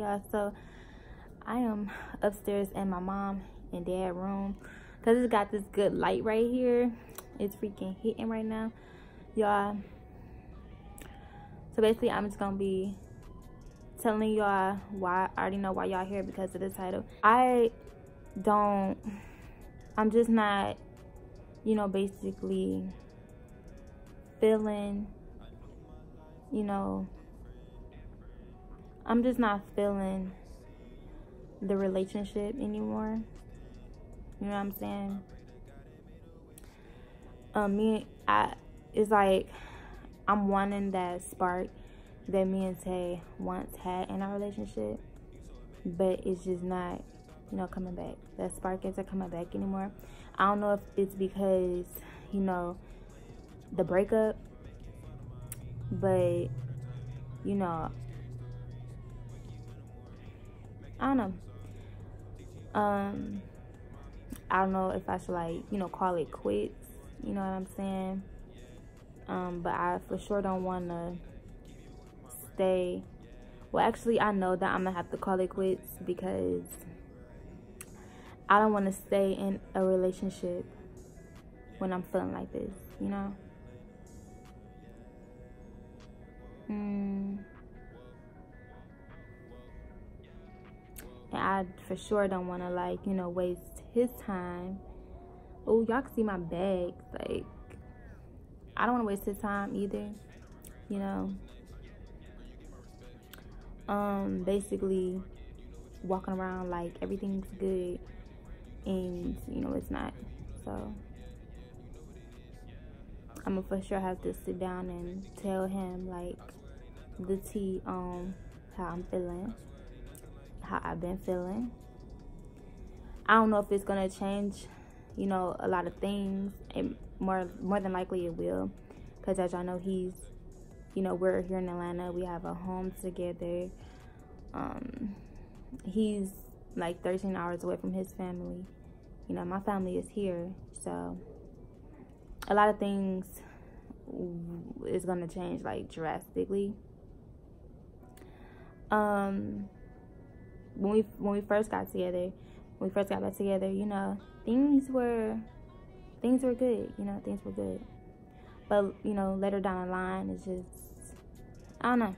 yeah so i am upstairs in my mom and dad room. Because it's got this good light right here. It's freaking hitting right now. Y'all so basically i'm just gonna be telling y'all why i already know why y'all here because of the title. I don't i'm just not you know basically feeling you know i'm just not feeling the relationship anymore. You know what i'm saying? Um me i it's like i'm wanting that spark that me and tay once had in our relationship but it's just not you know coming back. That spark isn't coming back anymore. I don't know if it's because you know the breakup but you know i don't know. Um i don't know if i should like you know call it quits you know what i'm saying? Um but i for sure don't want to stay. Well actually i know that i'm gonna have to call it quits because i don't want to stay in a relationship when i'm feeling like this you know? Mm. And i for sure don't want to like you know waste his time. Oh y'all can see my bags like i don't want to waste his time either you know? Um basically walking around like everything's good and you know it's not so. I'm gonna for sure have to sit down and tell him like the tea on how i'm feeling how i've been feeling. I don't know if it's gonna change you know a lot of things and more more than likely it will because as y'all know he's you know we're here in atlanta we have a home together. Um he's like 13 hours away from his family. You know my family is here so a lot of things is to change like drastically. Um when we when we first got together when we first got back together you know things were things were good you know things were good. But you know later down the line it's just i don't know.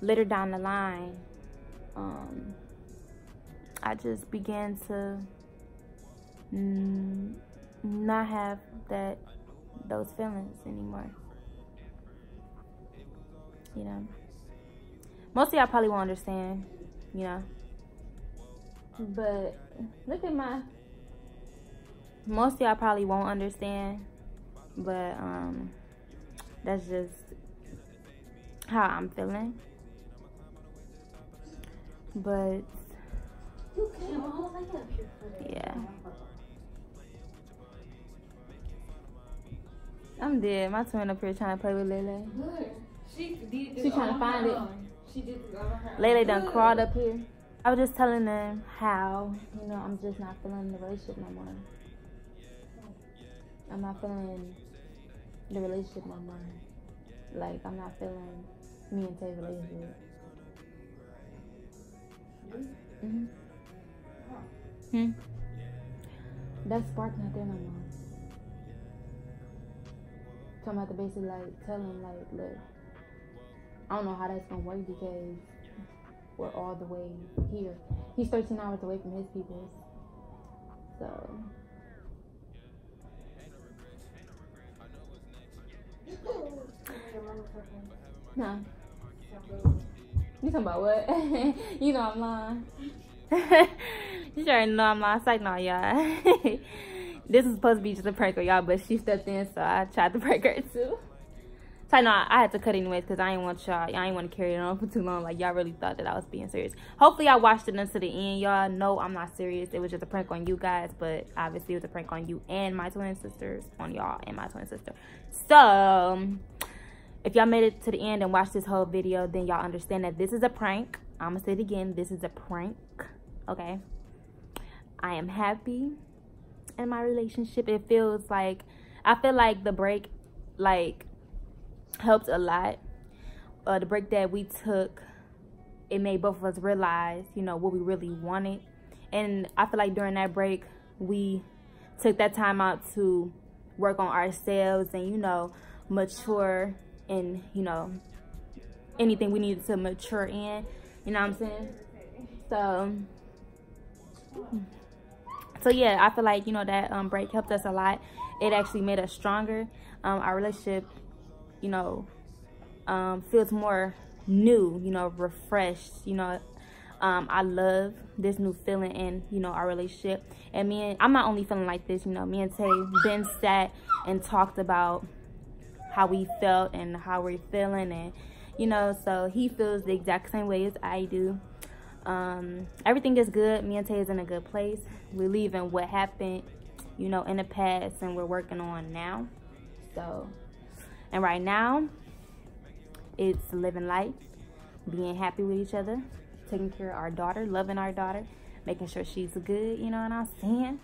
Later down the line, um, I just began to n- not have that those feelings anymore. You know, most of y'all probably won't understand. You know, but look at my. Most of y'all probably won't understand, but um, that's just how I'm feeling. But yeah. I'm dead. My twin up here trying to play with Lele. She, she trying to find it. She Lele done crawled up here. I was just telling them how, you know, I'm just not feeling the relationship no more. I'm not feeling the relationship no more. Like, I'm not feeling me and Tay relationship. Mm-hmm. Hmm. That spark not there no more. Talking about the basic like tell him like look I don't know how that's gonna work because we're all the way here. He's 13 hours away from his people. So no. You talking about what? you know I'm lying. you sure know I'm lying. Like, no, y'all. this is supposed to be just a prank on y'all, but she stepped in, so I tried to prank her too. So no, I had to cut anyways because I didn't want y'all, I didn't want to carry it on for too long. Like y'all really thought that I was being serious. Hopefully y'all watched it until the end. Y'all know I'm not serious. It was just a prank on you guys, but obviously it was a prank on you and my twin sisters, on y'all and my twin sister. So if y'all made it to the end and watched this whole video, then y'all understand that this is a prank. I'm gonna say it again, this is a prank, okay? I am happy in my relationship. It feels like, I feel like the break, like, helped a lot. Uh, the break that we took, it made both of us realize, you know, what we really wanted. And I feel like during that break, we took that time out to work on ourselves and, you know, mature in, you know, anything we needed to mature in. You know what I'm saying? So, so yeah, I feel like, you know, that um, break helped us a lot. It actually made us stronger. Um, our relationship, you know, um, feels more new, you know, refreshed, you know, um, I love this new feeling in, you know, our relationship. And me and, I'm not only feeling like this, you know, me and Tay been sat and talked about how we felt and how we're feeling and, you know, so he feels the exact same way as I do. Um, everything is good. Me and Tay is in a good place. We're leaving what happened, you know, in the past and we're working on now. So, and right now, it's living life, being happy with each other, taking care of our daughter, loving our daughter, making sure she's good, you know what I'm saying?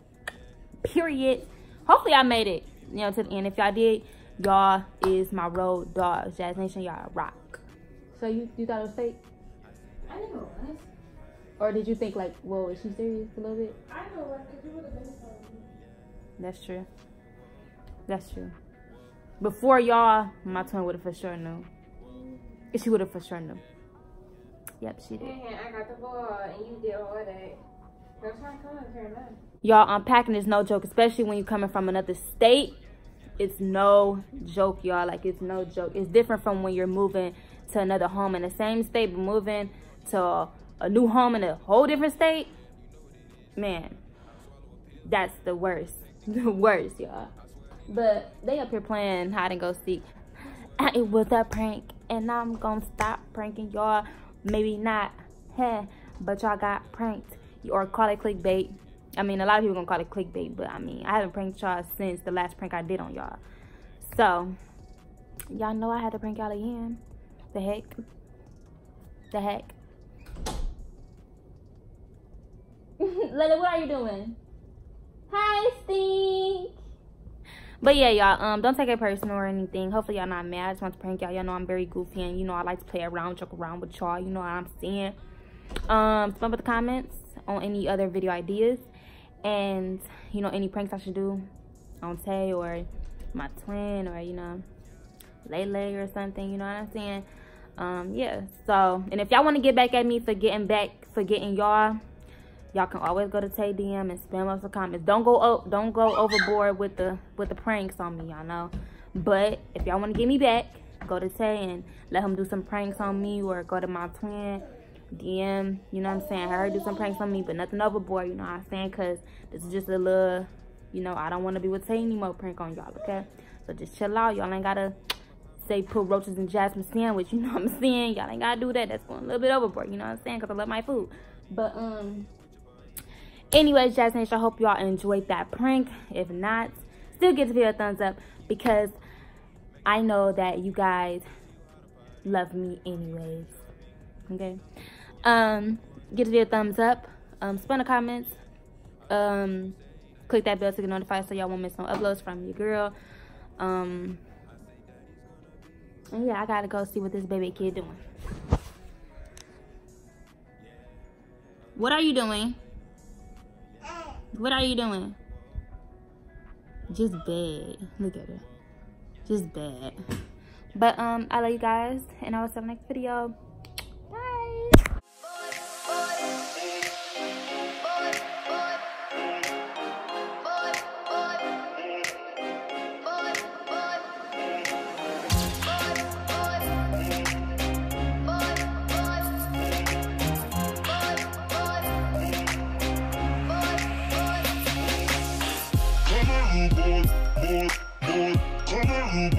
Period. Hopefully I made it, you know, to the end. If y'all did, y'all is my road dogs. Jazz Nation, y'all rock. So you, you thought it was fake? I didn't know it was. Or did you think like, whoa, is she serious a little bit? I know it because you would have been so. That's true. That's true. Before y'all, my twin would have for sure knew. She would have for sure knew. Yep, she did. I got the ball and you did all that. Don't try to come and turn up. Y'all, unpacking is no joke, especially when you're coming from another state. It's no joke, y'all. Like, it's no joke. It's different from when you're moving to another home in the same state, but moving to a new home in a whole different state. Man, that's the worst. The worst, y'all. But they up here playing hide and go seek. It was a prank, and I'm gonna stop pranking y'all maybe not, heh, but y'all got pranked or call it clickbait. I mean, a lot of people gonna call it clickbait, but I mean, I haven't pranked y'all since the last prank I did on y'all. So, y'all know I had to prank y'all again. The heck? The heck? Lily, what are you doing? Hi, Stink. But yeah, y'all, um, don't take it personal or anything. Hopefully y'all not mad. I just want to prank y'all. Y'all know I'm very goofy and you know I like to play around, joke around with y'all. You know what I'm saying. Um, spam with the comments on any other video ideas and you know any pranks I should do on Tay or my twin or you know Lele or something. You know what I'm saying. Um, yeah. So and if y'all want to get back at me for getting back for getting y'all y'all can always go to Tay DM and spam up some comments. Don't go up, don't go overboard with the with the pranks on me, y'all know. But if y'all want to get me back, go to Tay and let him do some pranks on me, or go to my twin DM. You know what I'm saying? I heard do some pranks on me, but nothing overboard. You know what I'm saying? Cause this is just a little, you know, I don't want to be with Tay anymore prank on y'all. Okay, so just chill out. Y'all ain't gotta say put roaches in Jasmyne sandwich. You know what I'm saying? Y'all ain't gotta do that. That's going a little bit overboard. You know what I'm saying? Cause I love my food. But um anyways jazz nation i hope y'all enjoyed that prank. If not still give the video a thumbs up because i know that you guys love me anyways. Okay? Um give the video a thumbs up. Um spam the comments. Um click that bell to get notified so y'all won't miss no uploads from your girl. Um and yeah i gotta go see what this baby kid doing. What are you doing what are you doing? Just bad. Look at her. Just bad. But um, I love you guys, and I will see you next video.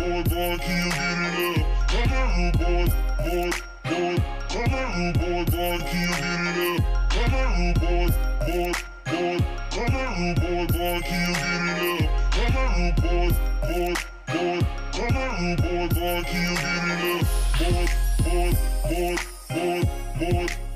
Boy, boy, boy, come on! Rude boy, boy, can you get it up? Rude boy, boy, boy, come on! Rude boy, boy, can you get it up? Rude boy, boy, boy, come on! Rude boy, boy, can you get it up? boy, boy, boy, boy, boy.